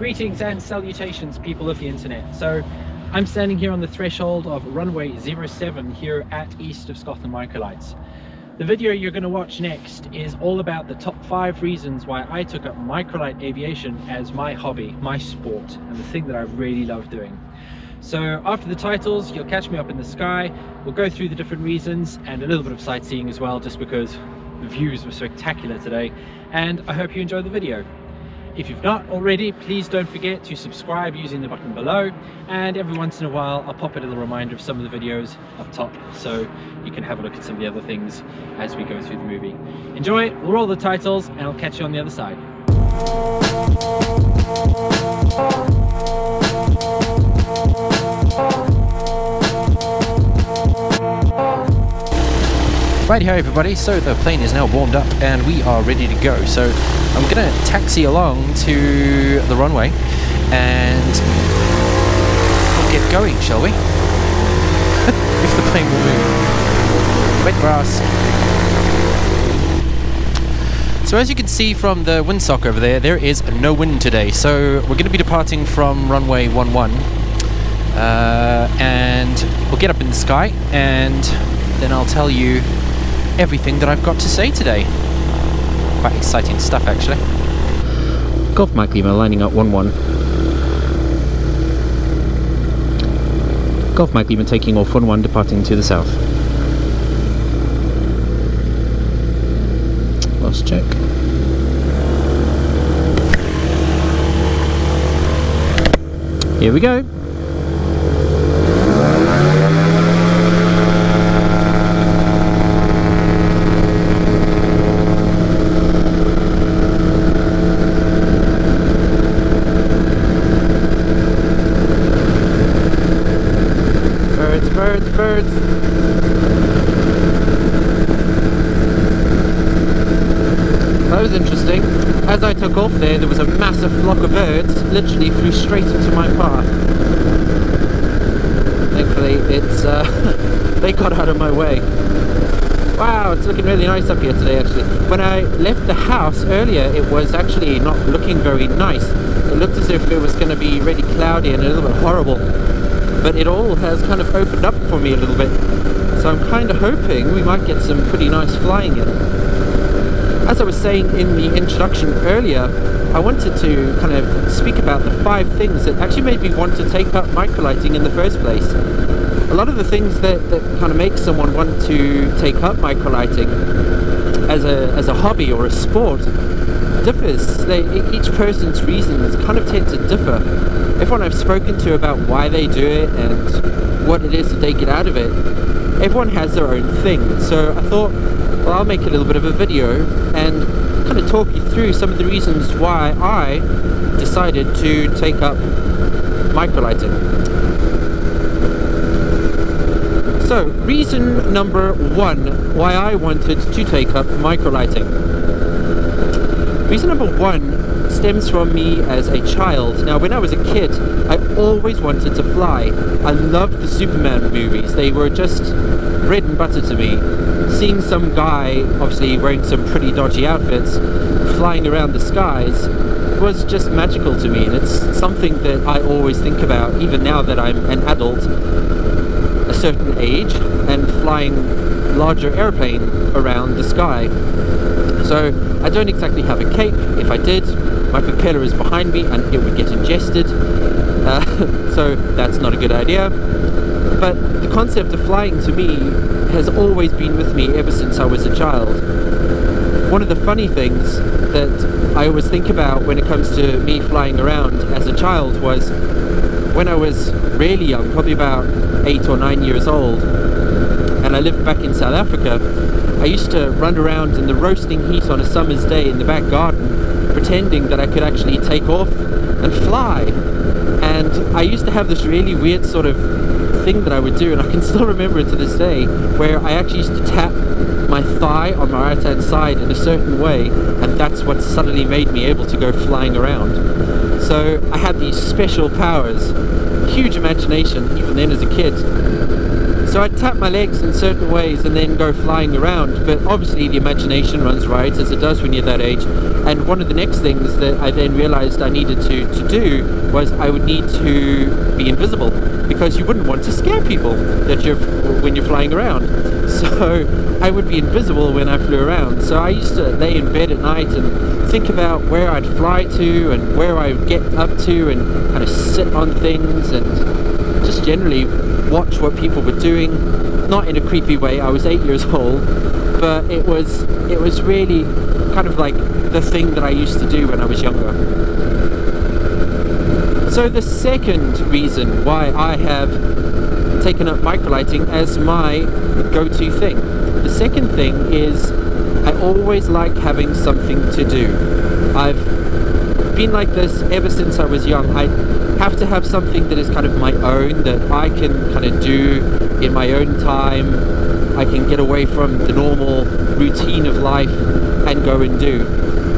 Greetings and salutations, people of the internet. So, I'm standing here on the threshold of runway 07 here at East of Scotland Microlights. The video you're going to watch next is all about the top five reasons why I took up microlight aviation as my hobby, my sport, and the thing that I really love doing. So after the titles, you'll catch me up in the sky, we'll go through the different reasons and a little bit of sightseeing as well, just because the views were spectacular today, and I hope you enjoy the video. If you've not already, please don't forget to subscribe using the button below. And every once in a while, I'll pop it a little reminder of some of the videos up top so you can have a look at some of the other things as we go through the movie. Enjoy, we'll roll the titles, and I'll catch you on the other side. Right here everybody, so the plane is now warmed up and we are ready to go. So I'm gonna taxi along to the runway and we'll get going, shall we? if the plane will move. Wet grass. So as you can see from the windsock over there, there is no wind today. So we're gonna be departing from runway 11 uh, and we'll get up in the sky and then I'll tell you everything that I've got to say today. Quite exciting stuff, actually. Golf Mike Lima lining up 1-1. Golf Mike Lima taking off 1-1, departing to the south. Last check. Here we go. birds, birds. That was interesting. As I took off there, there was a massive flock of birds literally flew straight into my path. Thankfully, it's uh, they got out of my way. Wow, it's looking really nice up here today actually. When I left the house earlier, it was actually not looking very nice. It looked as if it was going to be really cloudy and a little bit horrible but it all has kind of opened up for me a little bit. So I'm kind of hoping we might get some pretty nice flying in. As I was saying in the introduction earlier, I wanted to kind of speak about the five things that actually made me want to take up microlighting in the first place. A lot of the things that, that kind of make someone want to take up microlighting as a, as a hobby or a sport differs. They, each person's reasons kind of tend to differ. Everyone I've spoken to about why they do it and what it is that they get out of it, everyone has their own thing. So I thought, I'll make a little bit of a video and kind of talk you through some of the reasons why I decided to take up microlighting. So, reason number one why I wanted to take up microlighting. Reason number one stems from me as a child. Now, when I was a kid, I always wanted to fly. I loved the Superman movies. They were just bread and butter to me. Seeing some guy, obviously wearing some pretty dodgy outfits, flying around the skies was just magical to me. And it's something that I always think about, even now that I'm an adult, a certain age, and flying larger airplane around the sky. So I don't exactly have a cape. If I did, my propeller is behind me and it would get ingested. Uh, so that's not a good idea. But the concept of flying to me has always been with me ever since I was a child. One of the funny things that I always think about when it comes to me flying around as a child was when I was really young, probably about eight or nine years old, and I lived back in South Africa, I used to run around in the roasting heat on a summer's day in the back garden, pretending that I could actually take off and fly. And I used to have this really weird sort of thing that I would do, and I can still remember it to this day, where I actually used to tap my thigh on my right hand side in a certain way, and that's what suddenly made me able to go flying around. So I had these special powers, huge imagination, even then as a kid. So I'd tap my legs in certain ways and then go flying around. But obviously the imagination runs riot as it does when you're that age. And one of the next things that I then realized I needed to, to do was I would need to be invisible because you wouldn't want to scare people that you're when you're flying around. So I would be invisible when I flew around. So I used to lay in bed at night and think about where I'd fly to and where I would get up to and kind of sit on things and just generally watch what people were doing. Not in a creepy way. I was eight years old, but it was it was really kind of like the thing that I used to do when I was younger. So the second reason why I have taken up microlighting as my go-to thing. The second thing is I always like having something to do. I've been like this ever since I was young. I have to have something that is kind of my own that I can kind of do in my own time. I can get away from the normal routine of life and go and do.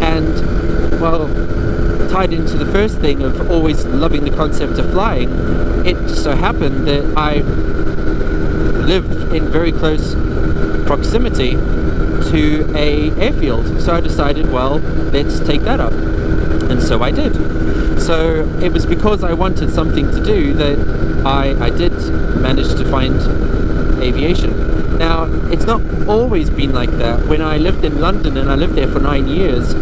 And well, tied into the first thing of always loving the concept of flying, it just so happened that I lived in very close proximity to a airfield. So I decided, well, let's take that up. And so I did. So it was because I wanted something to do that I, I did manage to find aviation. Now, it's not always been like that. When I lived in London and I lived there for nine years,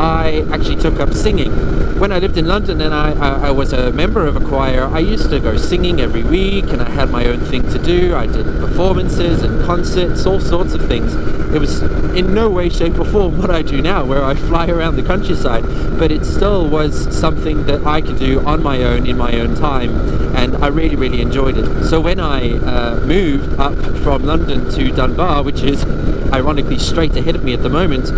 I actually took up singing. When I lived in London and I, I, I, was a member of a choir, I used to go singing every week and I had my own thing to do. I did performances and concerts, all sorts of things. It was in no way, shape or form what I do now, where I fly around the countryside, but it still was something that I could do on my own in my own time, and I really, really enjoyed it. So when I uh, moved up from London to Dunbar, which is ironically straight ahead of me at the moment,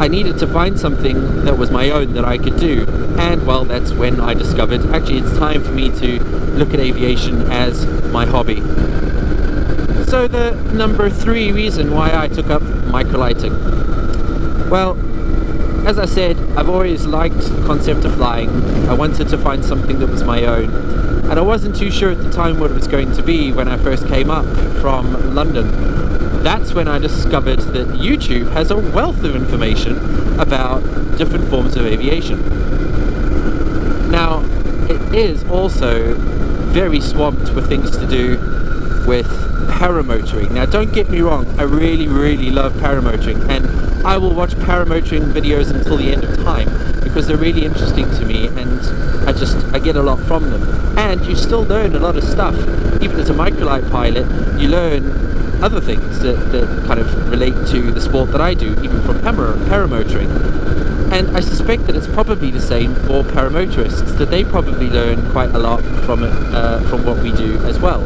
I needed to find something that was my own that I could do. And well, that's when I discovered actually it's time for me to look at aviation as my hobby. So the number three reason why I took up microlighting. Well, as I said, I've always liked the concept of flying. I wanted to find something that was my own. And I wasn't too sure at the time what it was going to be when I first came up from London. That's when I discovered that YouTube has a wealth of information about different forms of aviation. Now, it is also very swamped with things to do with paramotoring. Now don't get me wrong, I really really love paramotoring and I will watch paramotoring videos until the end of time because they're really interesting to me and I just I get a lot from them. And you still learn a lot of stuff. Even as a microlight pilot, you learn other things that, that kind of relate to the sport that I do, even from paramotoring. And I suspect that it's probably the same for paramotorists, that they probably learn quite a lot from it, uh, from what we do as well.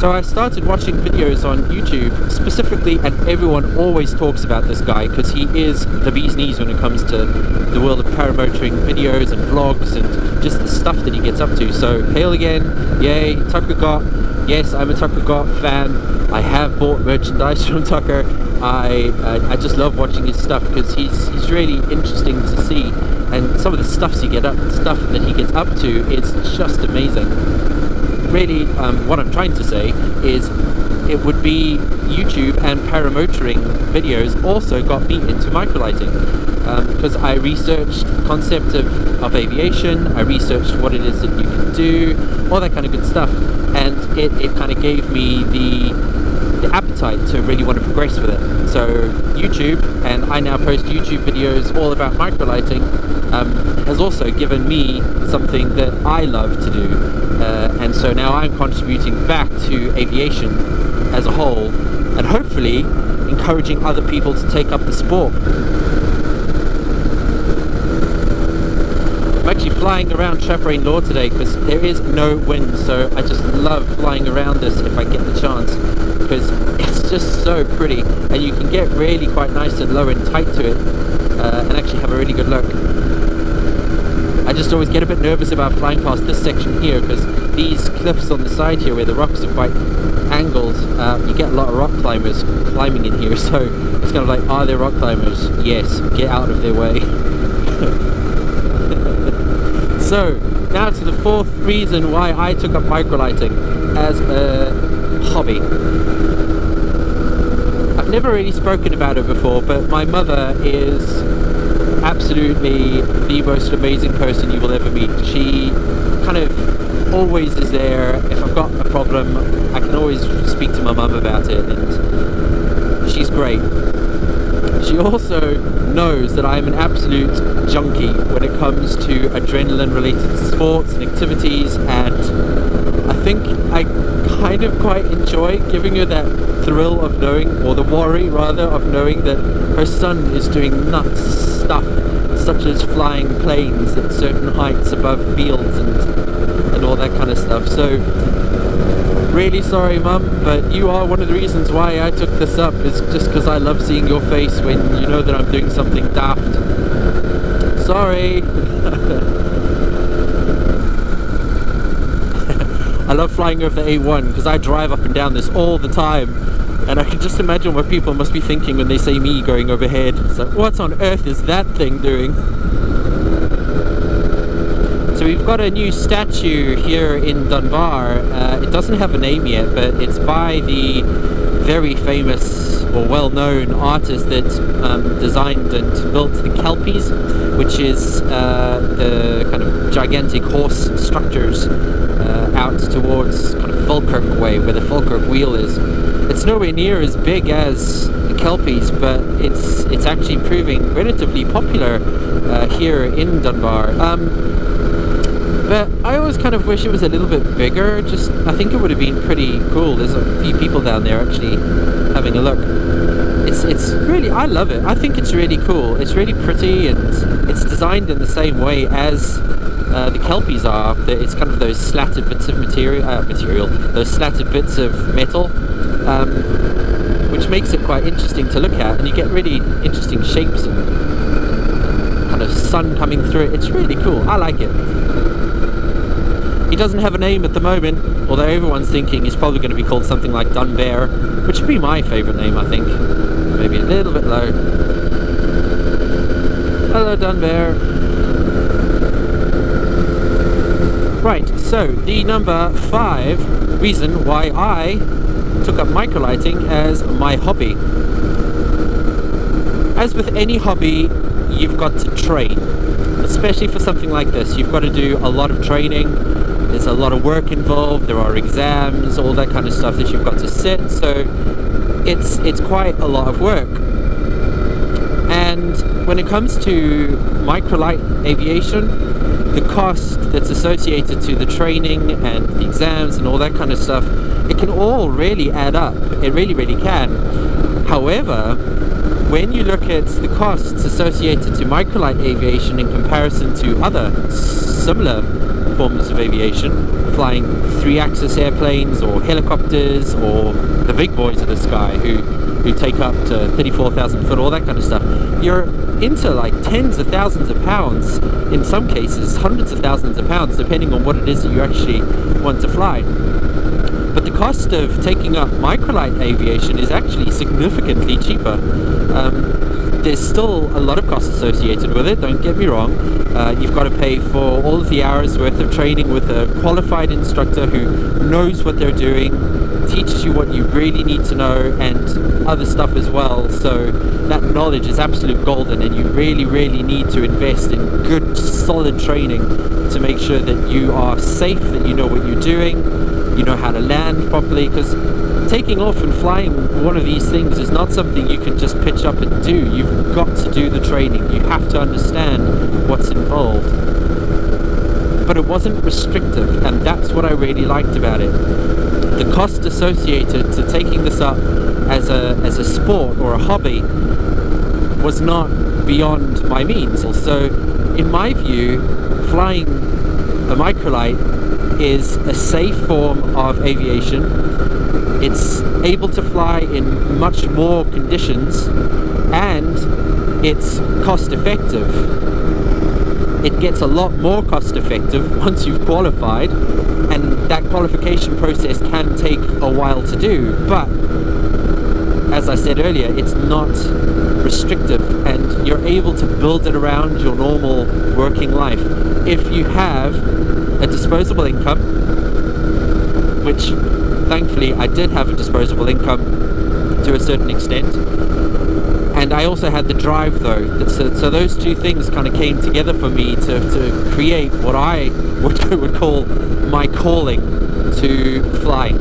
So I started watching videos on YouTube specifically, and everyone always talks about this guy because he is the bee's knees when it comes to the world of paramotoring videos and vlogs and just the stuff that he gets up to. So hail again, yay, Tucker Gott. Yes, I'm a Tucker Gott fan. I have bought merchandise from Tucker. I I, I just love watching his stuff because he's he's really interesting to see, and some of the stuffs he get up stuff that he gets up to is just amazing really um, what I'm trying to say is it would be YouTube and paramotoring videos also got me into microlighting because um, I researched the concept of, of aviation, I researched what it is that you can do, all that kind of good stuff and it, it kind of gave me the, the appetite to really want to progress with it. So YouTube, and I now post YouTube videos all about microlighting, um, has also given me something that I love to do uh, and so now I'm contributing back to aviation as a whole and hopefully encouraging other people to take up the sport. Actually flying around Traprain Law today because there is no wind so I just love flying around this if I get the chance because it's just so pretty and you can get really quite nice and low and tight to it uh, and actually have a really good look. I just always get a bit nervous about flying past this section here because these cliffs on the side here where the rocks are quite angled, uh, you get a lot of rock climbers climbing in here so it's kind of like, are there rock climbers? Yes, get out of their way. so, now to the fourth reason why I took up microlighting. as a hobby. I've never really spoken about it before, but my mother is absolutely the most amazing person you will ever meet. She kind of always is there. If I've got a problem, I can always speak to my mum about it, and she's great. She also knows that I'm an absolute junkie when it comes to adrenaline related sports and activities, and I think I kind of quite enjoy giving her that thrill of knowing, or the worry rather, of knowing that her son is doing nuts stuff such as flying planes at certain heights above fields and and all that kind of stuff. So really sorry mum, but you are one of the reasons why I took this up is just because I love seeing your face when you know that I'm doing something daft. Sorry. I love flying over the A1 because I drive up and down this all the time. And I can just imagine what people must be thinking when they say me going overhead. So what on earth is that thing doing? So we've got a new statue here in Dunbar. Uh, it doesn't have a name yet, but it's by the very famous or well-known artist that um, designed and built the Kelpies, which is uh, the kind of gigantic horse structures uh, out towards kind of Falkirk way, where the Falkirk wheel is. It's nowhere near as big as the Kelpies, but it's it's actually proving relatively popular uh, here in Dunbar. Um, but I always kind of wish it was a little bit bigger. Just I think it would have been pretty cool. There's a few people down there actually having a look. It's it's really I love it. I think it's really cool. It's really pretty and it's designed in the same way as uh, the kelpies are. It's kind of those slatted bits of material, uh, material, those slatted bits of metal, um, which makes it quite interesting to look at, and you get really interesting shapes and kind of sun coming through it. It's really cool. I like it. Doesn't have a name at the moment, although everyone's thinking he's probably going to be called something like Dunbear, which would be my favourite name, I think. Maybe a little bit low. Hello, Dunbear. Right, so the number five reason why I took up microlighting as my hobby. As with any hobby, you've got to train. Especially for something like this, you've got to do a lot of training. There's a lot of work involved. There are exams, all that kind of stuff that you've got to sit. So it's it's quite a lot of work. And when it comes to microlight aviation, the cost that's associated to the training and the exams and all that kind of stuff, it can all really add up. It really, really can. However, when you look at the costs associated to microlight aviation in comparison to other similar forms of aviation, flying three-axis airplanes or helicopters or the big boys of the sky who, who take up to 34,000 foot, all that kind of stuff, you're into like tens of thousands of pounds, in some cases hundreds of thousands of pounds, depending on what it is that you actually want to fly. But the cost of taking up microlight aviation is actually significantly cheaper. Um, there's still a lot of costs associated with it, don't get me wrong. Uh, you've got to pay for all of the hours worth of training with a qualified instructor who knows what they're doing, teaches you what you really need to know, and other stuff as well. So that knowledge is absolute golden, and you really, really need to invest in good, solid training to make sure that you are safe, that you know what you're doing, you know how to land properly, because taking off and flying one of these things is not something you can just pitch up and do. You've got to do the training. You have to understand what's involved. But it wasn't restrictive, and that's what I really liked about it. The cost associated to taking this up as a, as a sport or a hobby was not beyond my means. So, in my view, flying a microlight is a safe form of aviation. It's able to fly in much more conditions and it's cost effective. It gets a lot more cost effective once you've qualified and that qualification process can take a while to do but as I said earlier it's not restrictive and you're able to build it around your normal working life if you have a disposable income which thankfully I did have a disposable income to a certain extent. And I also had the drive though, so, so those two things kind of came together for me to, to create what I would, would call my calling to flying.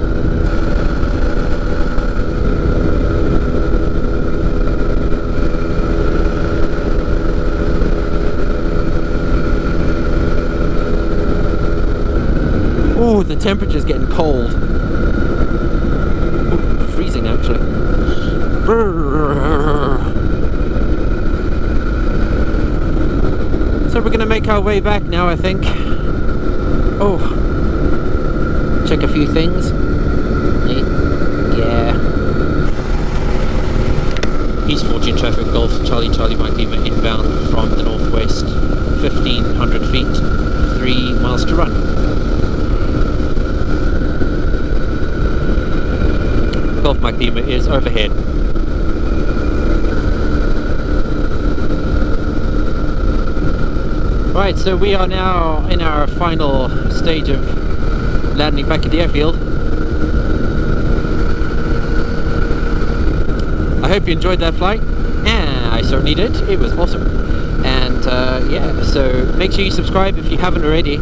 Ooh, the temperature's getting cold. Ooh, freezing actually. So we're gonna make our way back now, I think. Oh, check a few things. Yeah. East Fortune traffic Golf Charlie Charlie Mike Lima inbound from the northwest, 1500 feet, 3 miles to run. Golf Mike Lima is overhead. Right, so we are now in our final stage of landing back at the airfield. I hope you enjoyed that flight. Yeah, I certainly did. It was awesome. And uh, yeah, so make sure you subscribe if you haven't already.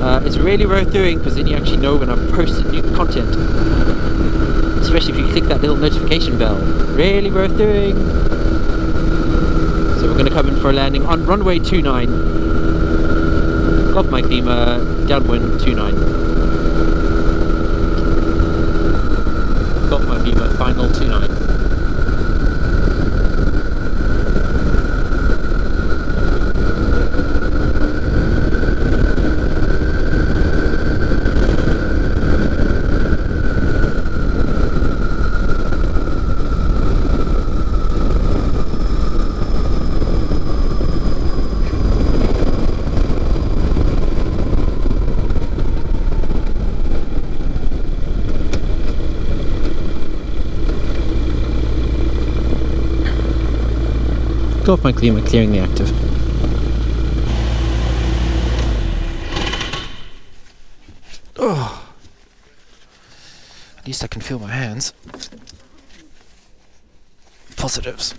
Uh, it's really worth doing because then you actually know when I've posted new content. Especially if you click that little notification bell. Really worth doing. So we're going to come in for a landing on runway 29. Golf Mike Lima, downwind 29. Golf Mike Lima, final 29. Golf Mike Lima clearing the active. Oh, at least I can feel my hands. Positives.